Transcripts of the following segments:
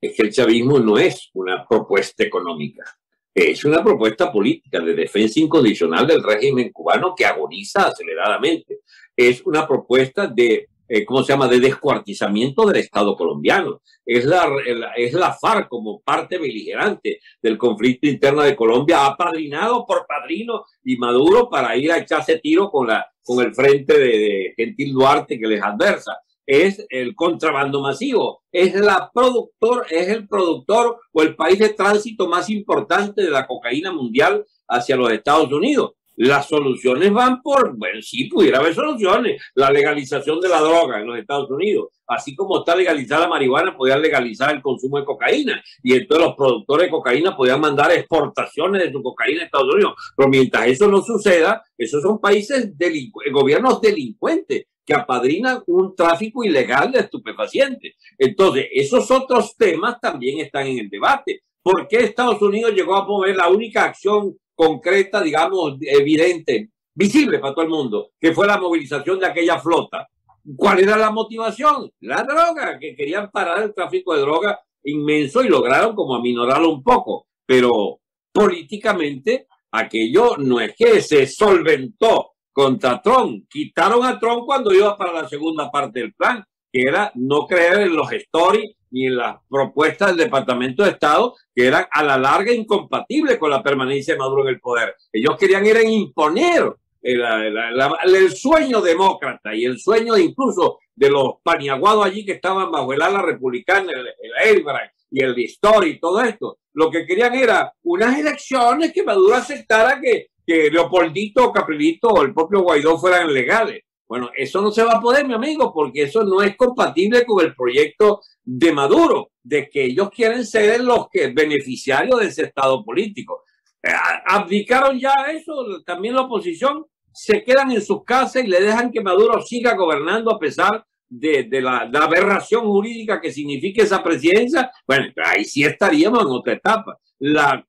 es que el chavismo no es una propuesta económica, es una propuesta política de defensa incondicional del régimen cubano que agoniza aceleradamente. Es una propuesta de eh, ¿cómo se llama?, de descuartizamiento del Estado colombiano. Es la, es la FARC como parte beligerante del conflicto interno de Colombia, apadrinado por Padrino y Maduro para ir a echarse tiro con, la, con el frente de, Gentil Duarte que les adversa. Es el contrabando masivo, es, la productor, es el productor o el país de tránsito más importante de la cocaína mundial hacia los Estados Unidos las soluciones van por, bueno, sí, pudiera haber soluciones. La legalización de la droga en los Estados Unidos, así como está legalizada la marihuana, podían legalizar el consumo de cocaína. Y entonces los productores de cocaína podían mandar exportaciones de su cocaína a Estados Unidos. Pero mientras eso no suceda, esos son países, gobiernos delincuentes que apadrinan un tráfico ilegal de estupefacientes. Entonces, esos otros temas también están en el debate. ¿Por qué Estados Unidos llegó a mover la única acción concreta, digamos, evidente, visible para todo el mundo, que fue la movilización de aquella flota. ¿Cuál era la motivación? La droga, que querían parar el tráfico de droga inmenso y lograron como aminorarlo un poco, pero políticamente aquello no es que se solventó contra Trump, quitaron a Trump cuando iba para la segunda parte del plan, que era no creer en los stories ni en las propuestas del Departamento de Estado, que eran a la larga incompatibles con la permanencia de Maduro en el poder. Ellos querían ir a imponer el, sueño demócrata y el sueño incluso de los paniaguados allí que estaban bajo el ala republicana, el, el y el Story y todo esto. Lo que querían era unas elecciones que Maduro aceptara que, que Leopoldito, Caprilito o el propio Guaidó fueran legales. Bueno, eso no se va a poder, mi amigo, porque eso no es compatible con el proyecto de Maduro, de que ellos quieren ser los que beneficiarios de ese estado político. Eh, abdicaron ya eso, también la oposición, se quedan en sus casas y le dejan que Maduro siga gobernando a pesar de, la, aberración jurídica que significa esa presidencia. Bueno, ahí sí estaríamos en otra etapa. La,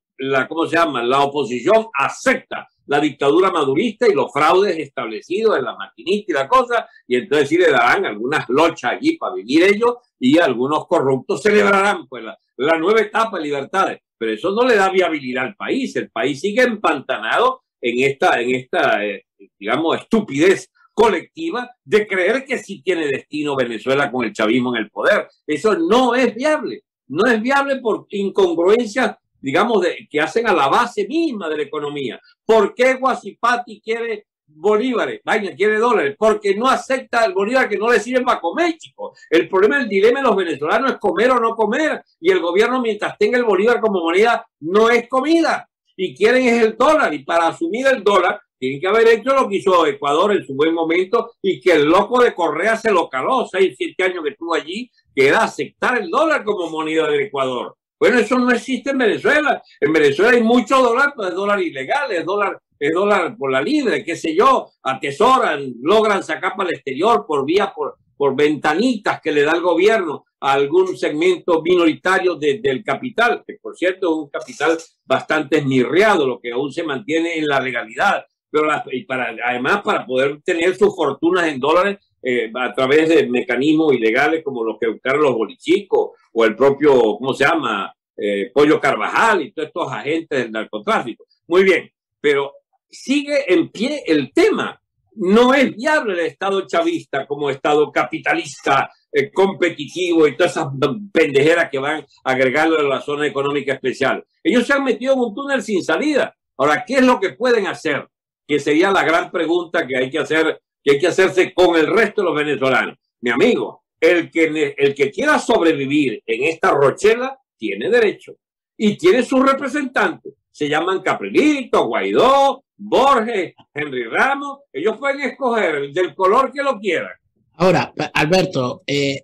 ¿cómo se llama? La oposición acepta la dictadura madurista y los fraudes establecidos en la maquinista y la cosa, y entonces sí le darán algunas lochas allí para vivir ellos y algunos corruptos celebrarán pues la, nueva etapa de libertades. Pero eso no le da viabilidad al país. El país sigue empantanado en esta, en esta eh, digamos, estupidez colectiva de creer que sí tiene destino Venezuela con el chavismo en el poder. Eso no es viable. No es viable por incongruencias digamos, de, que hacen a la base misma de la economía. ¿Por qué Guasipati quiere bolívares? Vaya, quiere dólares. Porque no acepta el bolívar que no le sirven para comer, chicos. El problema, el dilema de los venezolanos es comer o no comer. Y el gobierno, mientras tenga el bolívar como moneda, no es comida. Y quieren es el dólar. Y para asumir el dólar, tienen que haber hecho lo que hizo Ecuador en su buen momento y que el loco de Correa se lo caló, seis, siete años que estuvo allí, que era aceptar el dólar como moneda del Ecuador. Bueno, eso no existe en Venezuela. En Venezuela hay mucho dólar, pero es dólar ilegal, es dólar, es dólar por la libre, qué sé yo, atesoran, logran sacar para el exterior por vía, por, por ventanitas que le da el gobierno a algún segmento minoritario del capital, que por cierto es un capital bastante esmirreado, lo que aún se mantiene en la legalidad, pero y para, además para poder tener sus fortunas en dólares eh, a través de mecanismos ilegales como los que buscaron los bolichicos o el propio, ¿cómo se llama? Eh, Pollo Carvajal y todos estos agentes del narcotráfico. Muy bien, pero sigue en pie el tema. No es viable el Estado chavista como Estado capitalista, eh, competitivo y todas esas pendejeras que van a agregarlo a la zona económica especial. Ellos se han metido en un túnel sin salida. Ahora, ¿qué es lo que pueden hacer? Que sería la gran pregunta que hay que hacer que hay que hacerse con el resto de los venezolanos. Mi amigo, el que, el que quiera sobrevivir en esta rochela tiene derecho y tiene sus representantes. Se llaman Caprilito, Guaidó, Borges, Henry Ramos. Ellos pueden escoger del color que lo quieran. Ahora, Alberto, eh,